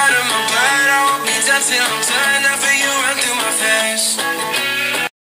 out of my mind, I won't be done till I'm done.